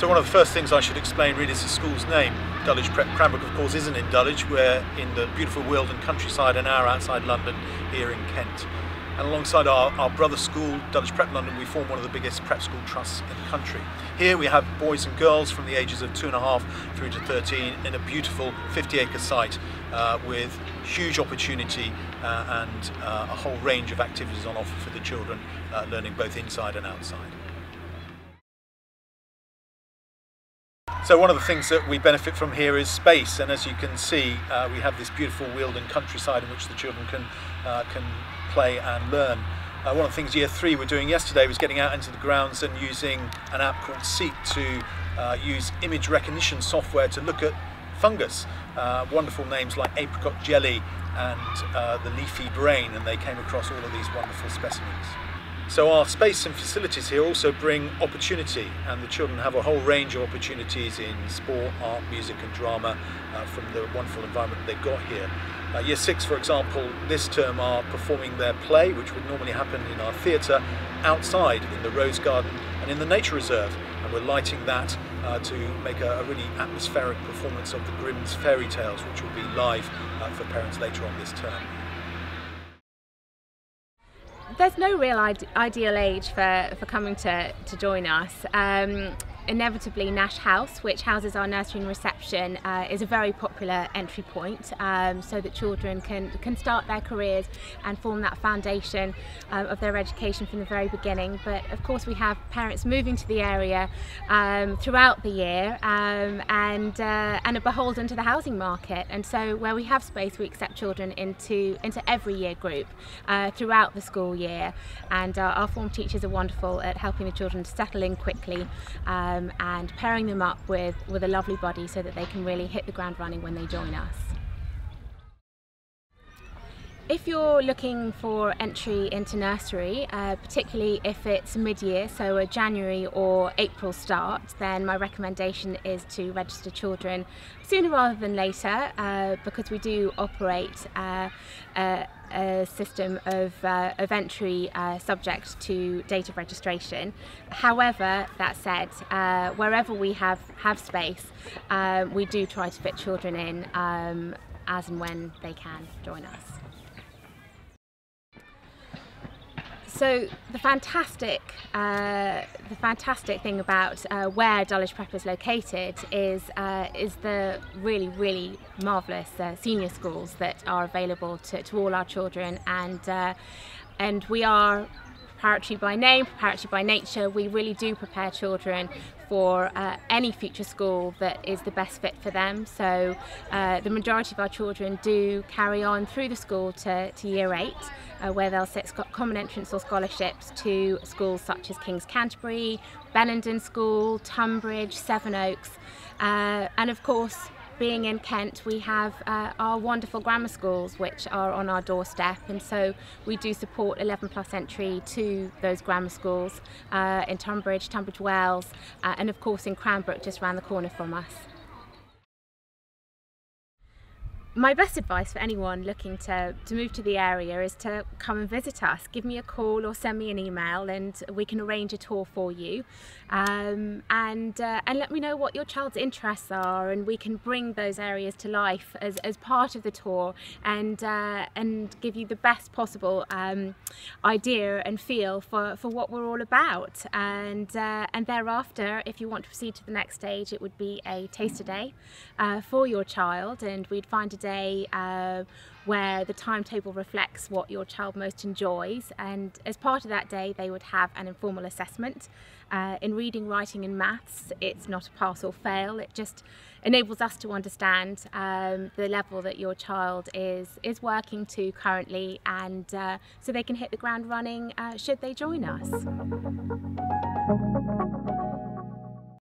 So one of the first things I should explain really is the school's name. Dulwich Prep Cranbrook of course isn't in Dulwich, we're in the beautiful Wealden countryside an hour outside London here in Kent. And alongside our, our brother school, Dulwich Prep London, we form one of the biggest prep school trusts in the country. Here we have boys and girls from the ages of two and a half through to 13 in a beautiful 50 acre site uh, with huge opportunity uh, and uh, a whole range of activities on offer for the children, uh, learning both inside and outside. So one of the things that we benefit from here is space, and as you can see, uh, we have this beautiful Wealden countryside in which the children can uh, can play and learn. Uh, one of the things year three were doing yesterday was getting out into the grounds and using an app called Seek to uh, use image recognition software to look at fungus. Uh, wonderful names like apricot jelly and uh, the leafy brain, and they came across all of these wonderful specimens. So our space and facilities here also bring opportunity and the children have a whole range of opportunities in sport, art, music and drama uh, from the wonderful environment they've got here. Uh, year 6 for example this term are performing their play which would normally happen in our theatre outside in the Rose Garden and in the Nature Reserve and we're lighting that uh, to make a, a, really atmospheric performance of the Grimm's fairy tales which will be live uh, for parents later on this term there's no real ide ideal age for, for coming to, to join us. Um, inevitably Nash House, which houses our nursery and reception, uh, is a very popular entry point um, so that children can, can start their careers and form that foundation um, of their education from the very beginning. But of course we have parents moving to the area um, throughout the year um, and, uh, and are beholden to the housing market. And so where we have space, we accept children into, into every year group uh, throughout the school year. And uh, our form teachers are wonderful at helping the children to settle in quickly um, um, and pairing them up with, with a lovely body so that they can really hit the ground running when they join us. If you're looking for entry into nursery, uh, particularly if it's mid-year, so a January or April start, then my recommendation is to register children sooner rather than later uh, because we do operate uh, a, a, system of, uh, of entry uh, subject to date of registration. However, that said, uh, wherever we have, have space, we do try to fit children in um, as and when they can join us. So the fantastic, uh, the fantastic thing about uh, where Dulwich Prep is located is uh, is the really really marvellous uh, senior schools that are available to, to all our children, and uh, and we are preparatory by name, preparatory by nature. We really do prepare children for uh, any future school that is the best fit for them. So uh, the majority of our children do carry on through the school to, to year eight, uh, where they'll sit common entrance or scholarships to schools such as King's Canterbury, Benenden School, Tonbridge, Sevenoaks, uh, and of course being in Kent, we have uh, our wonderful grammar schools which are on our doorstep, and so we do support 11 plus entry to those grammar schools uh, in Tonbridge, Tunbridge Wells, uh, and of course in Cranbrook, just around the corner from us. My best advice for anyone looking to, to move to the area is to come and visit us. Give me a call or send me an email and we can arrange a tour for you. Um, and, uh, and let me know what your child's interests are and we can bring those areas to life as, as part of the tour and, uh, and give you the best possible um, idea and feel for, for what we're all about. And, uh, and thereafter, if you want to proceed to the next stage, it would be a taster day uh, for your child and we'd find a day uh, where the timetable reflects what your child most enjoys and as part of that day they would have an informal assessment. Uh, in reading, writing and maths it's not a pass or fail, it just enables us to understand um, the level that your child is, is working to currently and uh, so they can hit the ground running uh, should they join us.